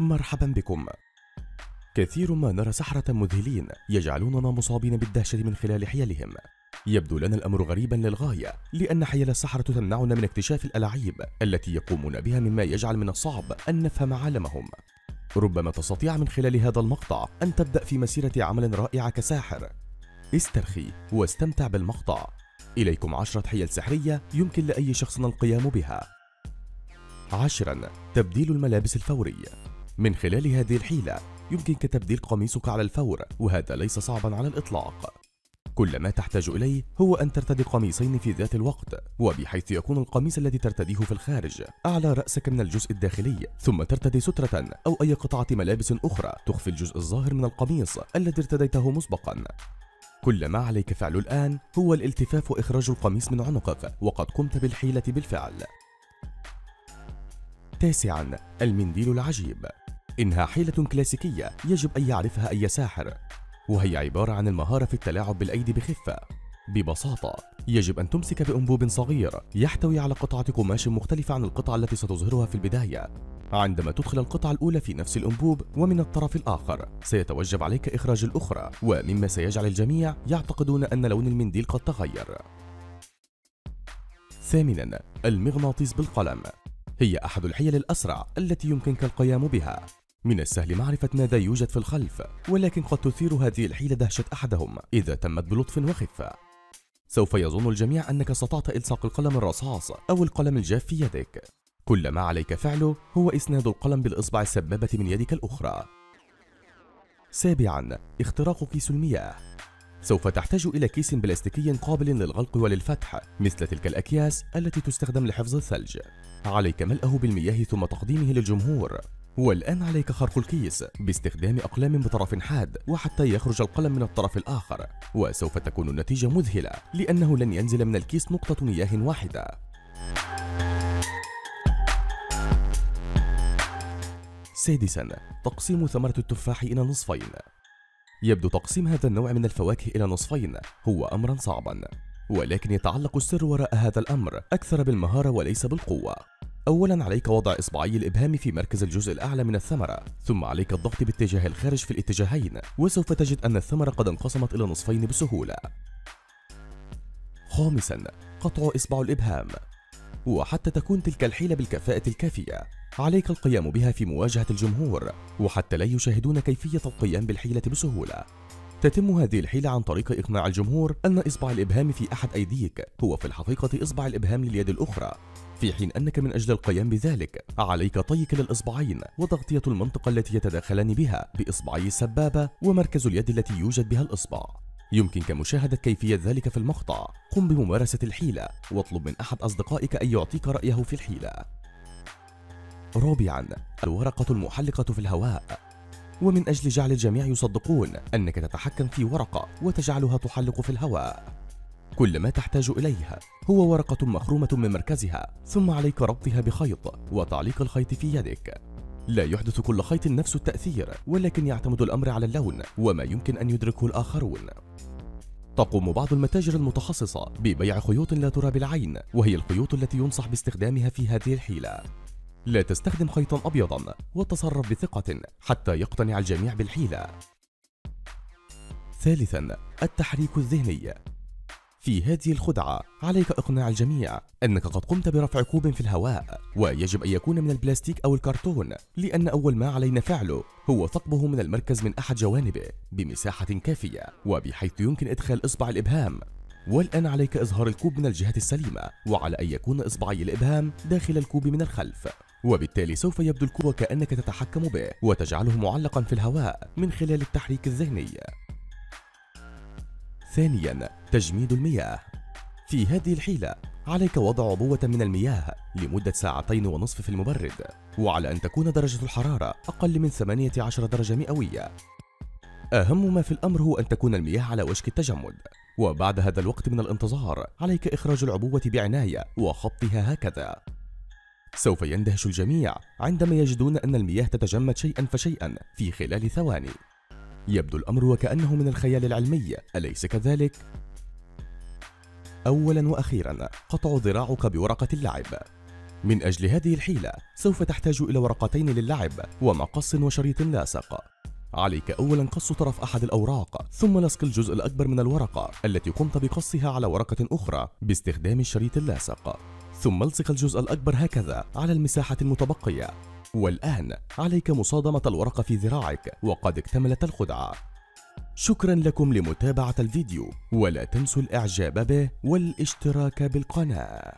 مرحبا بكم. كثير ما نرى سحرة مذهلين يجعلوننا مصابين بالدهشة من خلال حيلهم. يبدو لنا الأمر غريبا للغاية لأن حيل السحرة تمنعنا من اكتشاف الألاعيب التي يقومون بها مما يجعل من الصعب أن نفهم عالمهم. ربما تستطيع من خلال هذا المقطع أن تبدأ في مسيرة عمل رائعة كساحر. استرخي واستمتع بالمقطع. إليكم عشرة حيل سحرية يمكن لأي شخص القيام بها. عاشرا تبديل الملابس الفوري. من خلال هذه الحيلة يمكنك تبديل قميصك على الفور وهذا ليس صعبا على الإطلاق. كل ما تحتاج إليه هو أن ترتدي قميصين في ذات الوقت وبحيث يكون القميص الذي ترتديه في الخارج أعلى رأسك من الجزء الداخلي. ثم ترتدي سترة أو أي قطعة ملابس أخرى تخفي الجزء الظاهر من القميص الذي ارتديته مسبقا. كل ما عليك فعله الآن هو الالتفاف وإخراج القميص من عنقك وقد قمت بالحيلة بالفعل. تاسعا المنديل العجيب. إنها حيلة كلاسيكية يجب أن يعرفها أي ساحر وهي عبارة عن المهارة في التلاعب بالأيدي بخفة. ببساطة يجب أن تمسك بأنبوب صغير يحتوي على قطعة قماش مختلفة عن القطعة التي ستظهرها في البداية. عندما تدخل القطعة الأولى في نفس الأنبوب ومن الطرف الآخر سيتوجب عليك إخراج الأخرى ومما سيجعل الجميع يعتقدون أن لون المنديل قد تغير. ثامنا المغناطيس بالقلم. هي أحد الحيل الأسرع التي يمكنك القيام بها. من السهل معرفة ماذا يوجد في الخلف ولكن قد تثير هذه الحيلة دهشة أحدهم إذا تمت بلطف وخفة. سوف يظن الجميع أنك استطعت إلصاق القلم الرصاص أو القلم الجاف في يدك. كل ما عليك فعله هو إسناد القلم بالإصبع السبابة من يدك الأخرى. سابعا اختراق كيس المياه. سوف تحتاج إلى كيس بلاستيكي قابل للغلق وللفتح مثل تلك الأكياس التي تستخدم لحفظ الثلج. عليك ملئه بالمياه ثم تقديمه للجمهور. والآن عليك خرق الكيس باستخدام أقلام بطرف حاد وحتى يخرج القلم من الطرف الآخر وسوف تكون النتيجة مذهلة لأنه لن ينزل من الكيس نقطة مياه واحدة. سادسا تقسيم ثمرة التفاح إلى نصفين. يبدو تقسيم هذا النوع من الفواكه إلى نصفين هو أمرا صعبا ولكن يتعلق السر وراء هذا الأمر أكثر بالمهارة وليس بالقوة. أولا عليك وضع إصبعي الإبهام في مركز الجزء الأعلى من الثمرة ثم عليك الضغط باتجاه الخارج في الاتجاهين وسوف تجد أن الثمرة قد انقسمت إلى نصفين بسهولة. خامسا قطع إصبع الإبهام. وحتى تكون تلك الحيلة بالكفاءة الكافية عليك القيام بها في مواجهة الجمهور وحتى لا يشاهدون كيفية القيام بالحيلة بسهولة. تتم هذه الحيلة عن طريق إقناع الجمهور أن إصبع الإبهام في أحد أيديك هو في الحقيقة إصبع الإبهام لليد الأخرى. في حين أنك من أجل القيام بذلك عليك طيك للإصبعين وتغطية المنطقة التي يتداخلان بها بإصبعي السبابة ومركز اليد التي يوجد بها الإصبع. يمكنك مشاهدة كيفية ذلك في المقطع. قم بممارسة الحيلة واطلب من أحد أصدقائك أن يعطيك رأيه في الحيلة. رابعا الورقة المحلقة في الهواء. ومن أجل جعل الجميع يصدقون أنك تتحكم في ورقة وتجعلها تحلق في الهواء. كل ما تحتاج إليه هو ورقة مخرومة من مركزها ثم عليك ربطها بخيط وتعليق الخيط في يدك. لا يحدث كل خيط نفس التأثير ولكن يعتمد الأمر على اللون وما يمكن أن يدركه الآخرون. تقوم بعض المتاجر المتخصصة ببيع خيوط لا ترى بالعين وهي الخيوط التي ينصح باستخدامها في هذه الحيلة. لا تستخدم خيطا أبيضا وتصرف بثقة حتى يقتنع الجميع بالحيلة. ثالثا التحريك الذهني. في هذه الخدعة عليك إقناع الجميع أنك قد قمت برفع كوب في الهواء ويجب أن يكون من البلاستيك أو الكرتون لأن أول ما علينا فعله هو ثقبه من المركز من أحد جوانبه بمساحة كافية وبحيث يمكن إدخال إصبع الإبهام. والآن عليك إظهار الكوب من الجهة السليمة وعلى أن يكون إصبعي الإبهام داخل الكوب من الخلف. وبالتالي سوف يبدو الكوب كأنك تتحكم به وتجعله معلقا في الهواء من خلال التحريك الذهني. ثانيا تجميد المياه. في هذه الحيلة عليك وضع عبوة من المياه لمدة ساعتين ونصف في المبرد وعلى أن تكون درجة الحرارة أقل من 18 درجة مئوية. أهم ما في الأمر هو أن تكون المياه على وشك التجمد وبعد هذا الوقت من الانتظار عليك إخراج العبوة بعناية وخبطها هكذا. سوف يندهش الجميع عندما يجدون أن المياه تتجمد شيئا فشيئا في خلال ثواني. يبدو الأمر وكأنه من الخيال العلمي. أليس كذلك؟ أولا وأخيرا قطع ذراعك بورقة اللعب. من أجل هذه الحيلة سوف تحتاج إلى ورقتين للعب ومقص وشريط لاصق. عليك أولا قص طرف أحد الأوراق ثم لصق الجزء الأكبر من الورقة التي قمت بقصها على ورقة أخرى باستخدام الشريط اللاصق. ثم الصق الجزء الأكبر هكذا على المساحة المتبقية. والآن عليك مصادمة الورقة في ذراعك وقد اكتملت الخدعة. شكرا لكم لمتابعة الفيديو ولا تنسوا الإعجاب به والاشتراك بالقناة.